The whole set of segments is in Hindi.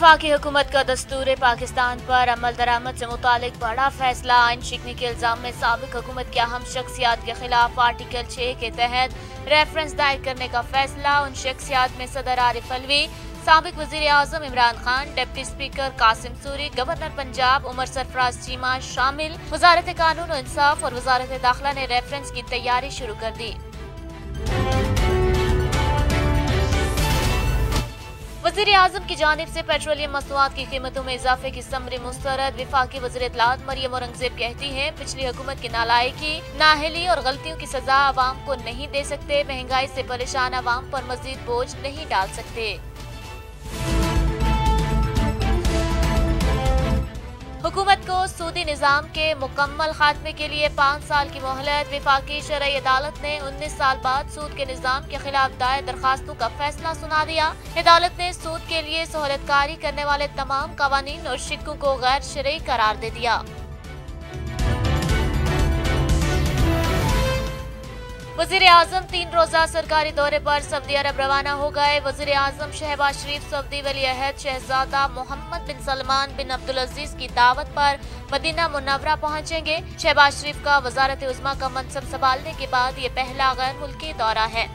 विफाकी हुकूमत का दस्तूर पाकिस्तान पर अमल दरामद से मुतालिक बड़ा फैसला। आइन शिकने के इल्ज़ाम में सबक हुकूमत के अहम शख्सियात के खिलाफ आर्टिकल छः के तहत रेफरेंस दायर करने का फैसला। उन शख्सियात में सदर आरिफ अलवी, सबक वज़ीर आज़म Imran Khan, deputy speaker Qasim Suri, governor Punjab Umar Sarfraz Cheema शामिल। वजारत कानून इंसाफ और वजारत दाखिला ने रेफरेंस की तैयारी शुरू कर दी। वज़ीर आज़म की जानब ऐसी पेट्रोलियम मसूआत की कीमतों में इजाफे की समरी मुस्तरद। विफाकी वजी इतलात मरियम औरंगज़ेब कहती है, पिछली हुकूमत की नालायकी नाहली और गलतियों की सजा आवाम को नहीं दे सकते, महँगाई ऐसी परेशान आवाम आरोप मजीद बोझ नहीं डाल सकते। हुकूमत को सूदी निज़ाम के मुकम्मल खात्मे के लिए पाँच साल की मोहलत, विफाकी शरय अदालत ने उन्नीस साल बाद सूद के निज़ाम के खिलाफ दायर दरखास्तों का फैसला सुना दिया। अदालत ने सूद के लिए सहूलतकारी करने वाले तमाम कवानीन और शिक्कों को गैर शरय करार दे दिया। वज़ीर आज़म तीन रोजा सरकारी दौरे पर सऊदी अरब रवाना हो गए। वज़ीर आज़म शहबाज शरीफ, सऊदी वली अहद, शहजादा Mohammed bin Salman bin Abdul Aziz की दावत पर मदीना मुनवरा पहुँचेंगे। शहबाज शरीफ का वजारत उजमा का मनसब संभालने के बाद ये पहला गैर मुल्की दौरा है।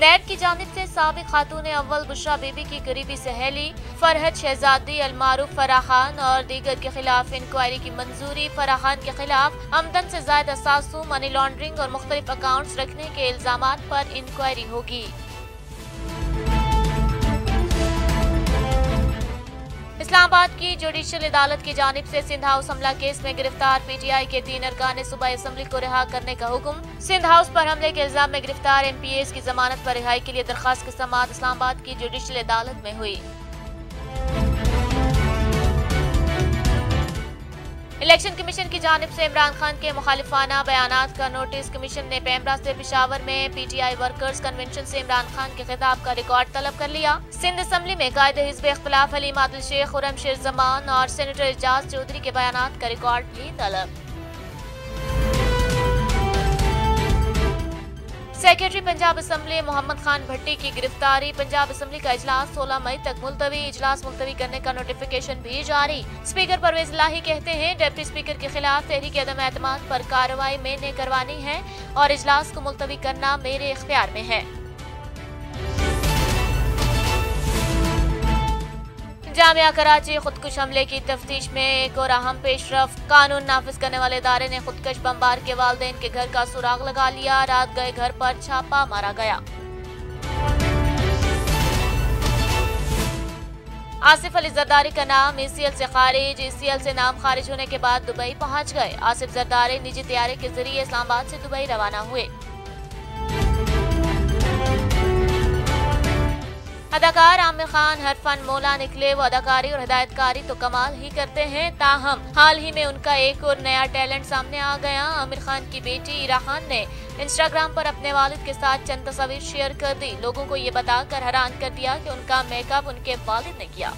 नैब की जानब सबक खातून अव्वल बुशरा बीबी की करीबी सहेली फरहत शहजादी अलमारूफ फराहान और दीगर के खिलाफ इंक्वायरी की मंजूरी। फराहान के खिलाफ आमदन ऐसी ज़्यादा सासू मनी लॉन्ड्रिंग और मुख्तलिफ़ अकाउंट रखने के इल्ज़ाम आरोप इंक्वायरी होगी। इस्लामाबाद की जुडिशियल अदालत की जानब ऐसी सिंध हाउस हमला केस में गिरफ़्तार पीटीआई के तीन अरकान ने सुबह असम्बली को रिहा करने का हुक्म। सिंध हाउस आरोप हमले के इल्ज़ाम में गिरफ़्तार एम पी एस की जमानत आरोप रिहाई के लिए दरखास्त की समात इस्लामाबाद की जुडिशियल अदालत में हुई। इलेक्शन कमीशन की जानब से इमरान खान के मुखालिफाना बयान का नोटिस। कमीशन ने पैमरा से पिशावर में पीटीआई वर्कर्स कन्वेंशन से इमरान खान के खिताब का रिकॉर्ड तलब कर लिया। सिंध असम्बली में कायद हिजब इख्तलाफ अली मादुल शेख, खुरम शेर जमान और सेनेटर एजाज चौधरी के बयान का रिकॉर्ड भी तलब। सेक्रेटरी पंजाब असम्बली मोहम्मद खान भट्टी की गिरफ्तारी। पंजाब असम्बली का इजलास 16 मई तक मुलतवी। इजलास मुलतवी करने का नोटिफिकेशन भी जारी। स्पीकर परवेज लाही कहते हैं डेप्टी स्पीकर के खिलाफ तहरीक अदम एतम आरोप कार्रवाई मैंने करवानी है और इजलास को मुलतवी करना मेरे इख्तियार में है। जामिया कराची खुदकुश हमले की तफ्तीश में एक और अहम पेशरफ। कानून नाफिज करने वाले इदारे ने खुदकश बम्बार के वालदेन के घर का सुराग लगा लिया। रात गए घर पर छापा मारा गया। आसिफ अली जरदारी का नाम ईसीएल से खारिज। ईसीएल से नाम खारिज होने के बाद दुबई पहुँच गए। आसिफ जरदारी निजी तैयारी के ज़रिए इस्लामाबाद से दुबई रवाना हुए। अदाकार आमिर खान हर फन मोला निकले, वो अदाकारी और हिदायतकारी तो कमाल ही करते हैं, ताहम। हाल ही में उनका एक और नया टैलेंट सामने आ गया। आमिर खान की बेटी इरा खान ने इंस्टाग्राम पर अपने वालिद के साथ चंद तस्वीर शेयर कर दी। लोगों को ये बताकर हैरान कर दिया कि उनका मेकअप उनके वालिद ने किया।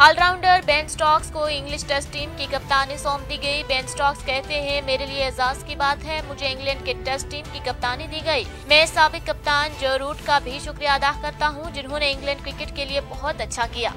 ऑलराउंडर बेन स्टॉक्स को इंग्लिश टेस्ट टीम की कप्तानी सौंप दी गई। बेन स्टॉक्स कहते हैं, मेरे लिए एजाज की बात है, मुझे इंग्लैंड के टेस्ट टीम की कप्तानी दी गई। मैं सबक कप्तान जो रूट का भी शुक्रिया अदा करता हूँ, जिन्होंने इंग्लैंड क्रिकेट के लिए बहुत अच्छा किया।